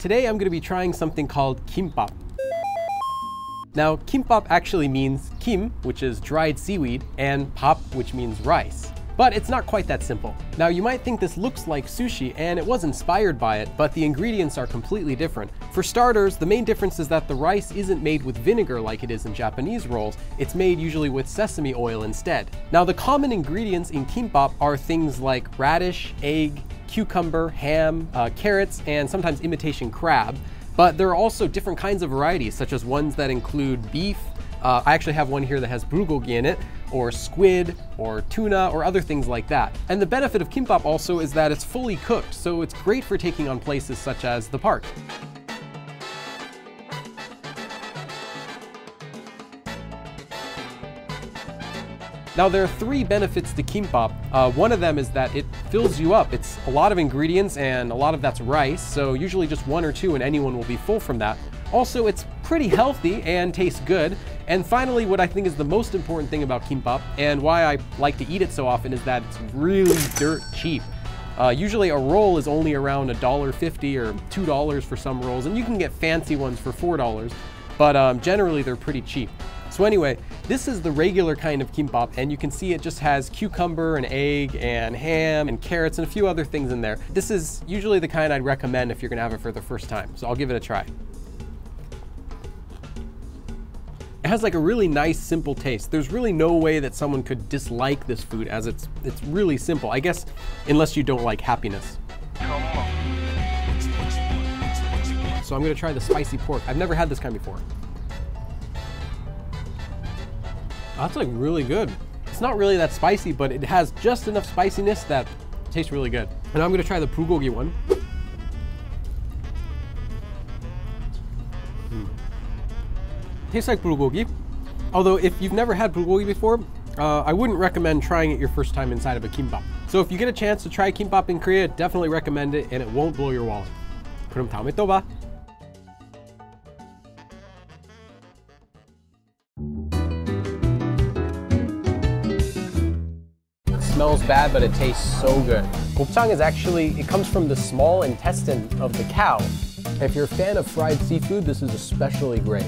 Today I'm going to be trying something called kimbap. Now, kimbap actually means kim, which is dried seaweed, and bap, which means rice. But it's not quite that simple. Now you might think this looks like sushi and it was inspired by it, but the ingredients are completely different. For starters, the main difference is that the rice isn't made with vinegar like it is in Japanese rolls, it's made usually with sesame oil instead. Now the common ingredients in kimbap are things like radish, egg, cucumber, ham, uh, carrots, and sometimes imitation crab. But there are also different kinds of varieties, such as ones that include beef, uh, I actually have one here that has bulgogi in it, or squid, or tuna, or other things like that. And the benefit of kimbap also is that it's fully cooked, so it's great for taking on places such as the park. Now there are three benefits to kimbap. Uh, one of them is that it fills you up. It's a lot of ingredients and a lot of that's rice, so usually just one or two and anyone will be full from that. Also, it's pretty healthy and tastes good. And finally, what I think is the most important thing about kimbap and why I like to eat it so often is that it's really dirt cheap. Uh, usually a roll is only around $1.50 or $2 for some rolls, and you can get fancy ones for $4, but um, generally they're pretty cheap. So anyway, this is the regular kind of kimbap, and you can see it just has cucumber and egg and ham and carrots and a few other things in there. This is usually the kind I'd recommend if you're gonna have it for the first time, so I'll give it a try. It has like a really nice, simple taste. There's really no way that someone could dislike this food as it's, it's really simple. I guess, unless you don't like happiness. So I'm gonna try the spicy pork. I've never had this kind before. That's like really good. It's not really that spicy, but it has just enough spiciness that tastes really good. And I'm gonna try the bulgogi one. Tastes like bulgogi. Although if you've never had bulgogi before, uh, I wouldn't recommend trying it your first time inside of a kimbap. So if you get a chance to try kimbap in Korea, definitely recommend it and it won't blow your wallet. 그럼 다음에 또 봐. Smells bad, but it tastes so good. Gopchang is actually, it comes from the small intestine of the cow. If you're a fan of fried seafood, this is especially great.